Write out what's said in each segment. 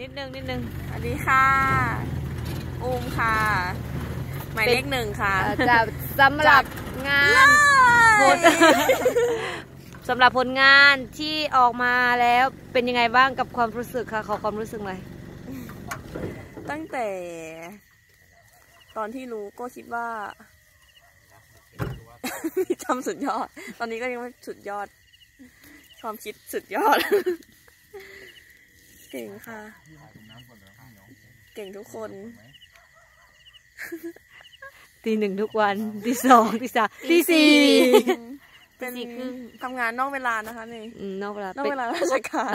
นิดนึงนิดนึงสวัสดีค่ะ อูมค่ะ หมายเลขหนึ่งค่ะเอ่อจะสำหรับงานผลสำหรับผลงานที่ออกมาแล้วเป็นยังไงบ้างกับความรู้สึกค่ะ ขอความรู้สึกหน่อยตั้งแต่ ตอนที่รู้ก็คิดว่าทำสุดยอด ตอนนี้ก็ยังไม่สุดยอด ความคิดสุดยอดเก่งค่ะ เก่งทุกคน ตีหนึ่งทุกวัน ตีสองตีสามตีสี่เป็นสี่ครึ่งทำงานนอกเวลานะคะนี่อืมนอกเวลานอกเป็นเวลาราชการ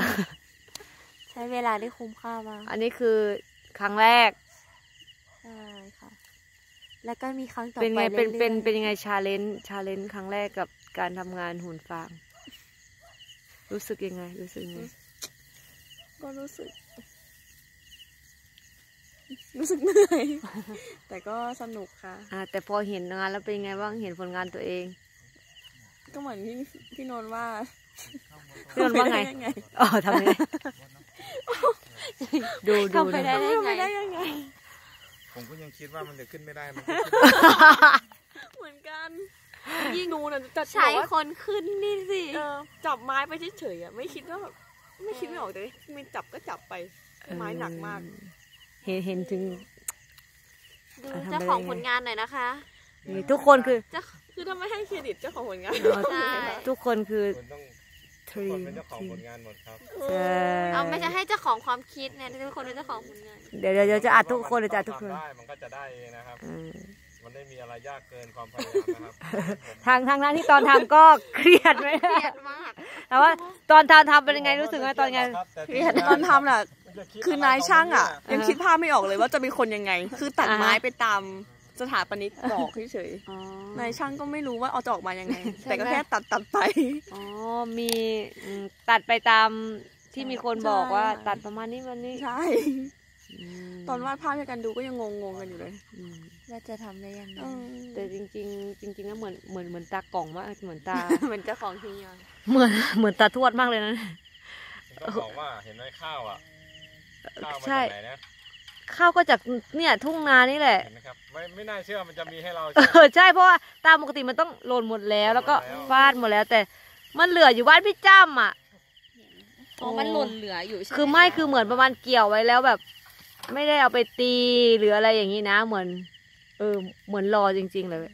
ใช้เวลาได้คุ้มค่ามากอันนี้คือครั้งแรกใช่ค่ะ แล้วก็มีครั้งต่อเป็นไปไงเป็นเป็นเรื่อยๆเป็นยังไง challenge challenge ครั้งแรกกับการทำงานหุ่นฟาง รู้สึกยังไง รู้สึกยังไง ก็รู้สึก รู้สึกเหนื่อย แต่ก็สนุกค่ะ อ่า แต่พอเห็นงานแล้วเป็นยังไงบ้างเห็นผลงานตัวเอง ก็เหมือนพี่พี่นนท์ว่าพี่นนท์ว่าไงทำปด้ยังไงอ๋อทำยังไงดูดูทำไปได้ดูได้ทำไปไงได้ยังไงผมก็ยังคิดว่ามันจะขึ้นไม่ได้มันเหมือนกัน ยิ่งดูนะจะใช้บอกว่าคนขึ้นนี่สิเออจับไม้ไปเฉยๆอะไม่คิดว่าแบบ ไม่คิดไม่ออกแต่ไม่จับก็จับไป ไม้หนักมาก เห็นเห็นถึง ดูอะทำไปเจ้าของได้ไงผลงานหน่อยนะคะนี่ทุกคนคือเจ้าคือถ้าไม่ให้เครดิตเจ้าของผลงานใช่ทุกคนคือคุณต้องททุกรีคนเป็นเจ้าของผลงานหมดครับใช่เอาไม่ใช่ให้เจ้าของความคิดเนี่ยทุกคนเป็นเจ้าของผลงานเดี๋ยวเดี๋ยวเดี๋ยวจะอัดทุกคนเดี๋ยวจะอัดทุกคนทำได้มันก็จะได้เองนะครับอืมมันไม่มีอะไรยากเกินความพยายามนะครับผมทางทางนั้นที่ตอนทำก็เครียดไหมเครียดมาก แต่ว่าตอนทำทำเป็นยังไงรู้สึกไหมตอนไงครับแต่เครียดตอนทำน่ะมันจะดคือนายช่างอะอ่ายัยังคิดภาพไม่ออกเลยว่าจะเป็นคนยังไง คือตัดอ่าฮะไม้ไปตามสถาปนิกบอกเฉยอ๋อๆนายช่างก็ไม่รู้ว่าเอาจะออกมายังไงใช่ไหมแต่ก็แค่ตัดตัดไปอ๋อมีอืมตัดไปตามที่มีคนบอกว่าใช่ตัดประมาณนี้วันนี้ใช่ม ตอนวาดภาพให้กันดูก็ยังงงๆกันอยู่เลยอืมว่าจะทำได้ยังไงเออแต่จริง ๆ จริงๆแล้วเหมือนเหมือนเหมือนตากล่องมากเหมือนตาเหมือนเจ้าของที่ยอนเหมือนเหมือนตาทวดมากเลยนะผมก็บอกว่าเห็นไหมข้าวอะข้าวมาใช่จากไหนนะข้าวก็จากเนี่ยทุ่งนานี่แหละเห็นไหมครับไม่ไม่น่าเชื่อมันจะมีให้เราเออใช่เพราะว่าตามปกติมันต้องโลนหมดแล้ว แล้วก็หมดแล้วฟาดหมดแล้ว แต่มันเหลืออยู่บ้านพี่จ้ำอะอ๋อมันหล่นเหลืออยู่ใช่ไหมคือไม่คือเหมือนประมาณเกี่ยวไว้แล้วแบบ ไม่ได้เอาไปตีหรืออะไรอย่างนี้นะ เหมือน เออเหมือนรอจริง ๆ เลย